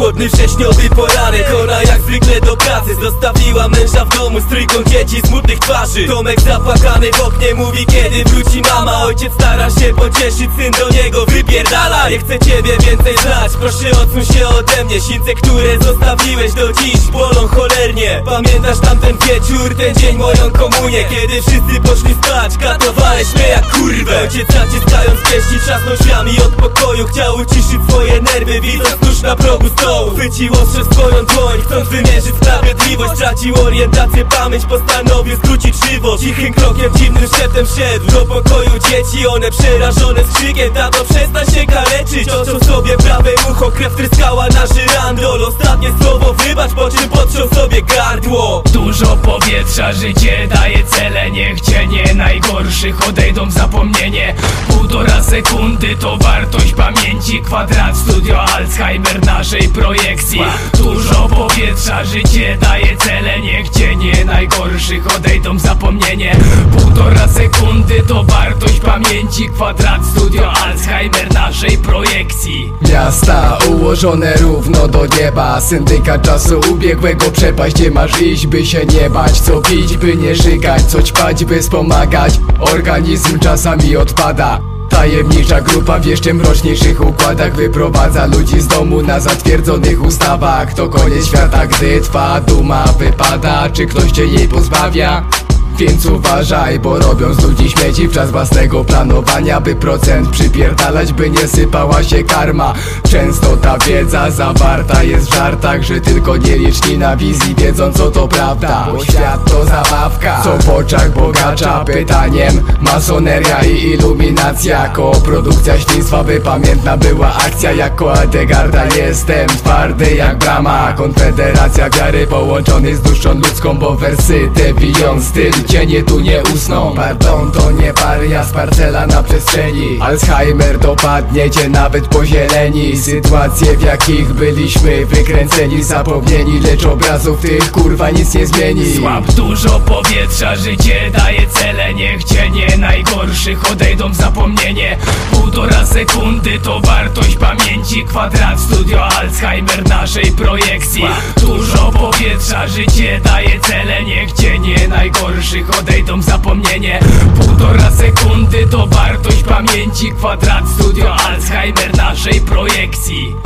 Chłodny wrześniowy poranek Ona jak zwykle do pracy. Zostawiła męża w domu z trójką dzieci Smutnych twarzy. Tomek zapłakany w oknie mówi kiedy wróci mama. Ojciec stara się pocieszyć, syn do niego wypierdala. Nie chcę ciebie więcej znać Proszę odsuń się ode mnie. Silce, które zostawiłeś do dziś bolą cholernie. Pamiętasz tamten wieczór, ten dzień moją komunię? Kiedy wszyscy poszli spać, katowałeś mnie jak kurwę. Ojciec naciskając pieści trzasnął drzwiami od pokoju. Chciał uciszyć swoje nerwy, widząc tuż na progu stołu Chwycił ostrze swoją dłoń, chcąc wymierzyć sprawiedliwość. Stracił orientację, pamięć, postanowił skrócić żywość Cichym krokiem, dziwnym szeptem wszedł do pokoju dzieci. One przerażone z krzykiem, tato przestań się kaleczyć. Oczą sobie prawe ucho, krew tryskała na żyrandol. Ostatnie słowo wybacz, po czym podciął sobie gardło. Dużo powietrza, życie daje cele. Niech cienie najgorszych odejdą w zapomnienie. Półtora sekundy to wartość pamięci Kwadrat studio Alzheimer naszej projekcji. Dużo powietrza, życie daje cele Niech cienie najgorszych odejdą zapomnienie. Półtora sekundy to wartość pamięci. Kwadrat studio Alzheimer naszej projekcji. Miasta ułożone równo do nieba. Syndyka czasu ubiegłego przepaść Gdzie masz iść, by się nie bać. Co pić, by nie żygać Co ćpać, by wspomagać. Organizm czasami odpada Tajemnicza grupa w jeszcze mroczniejszych układach Wyprowadza ludzi z domu na zatwierdzonych ustawach To koniec świata, gdy twa duma wypada Czy ktoś cię jej pozbawia? Więc uważaj, bo robią z ludzi śmieci w czas własnego planowania By procent przypierdalać, by nie sypała się karma. Często ta wiedza zawarta jest w żartach Że tylko nieliczni na wizji wiedzą co to prawda. Bo świat to zabawka, co w oczach bogacza Pytaniem? Masoneria i iluminacja. Koprodukcja ślistwa, by pamiętna była akcja. Jako Adegarda jestem twardy jak brama Konfederacja wiary połączony z duszą ludzką Bo wersy te wiją styl cienie tu nie usną. Pardon to nie paria z parcela na przestrzeni. Alzheimer dopadnie cię nawet po zieleni. Sytuacje w jakich byliśmy wykręceni Zapomnieni, lecz obrazów tych kurwa nic nie zmieni. Złap dużo powietrza, życie daje cele. Niech cienie najgorszych odejdą w zapomnienie. Półtora sekundy to wartość pamięci. Kwadrat studio Alzheimer naszej projekcji. Dużo powietrza, życie daje cele. Niech najgorszych odejdą w zapomnienie. Półtora sekundy to wartość pamięci Kwadrat studio Alzheimer naszej projekcji